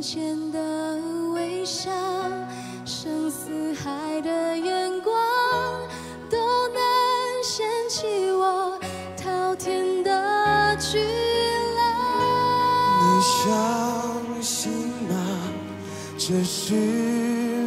浅的微笑，深似海的眼光，都能掀起我滔天的巨浪。你相信吗？这是。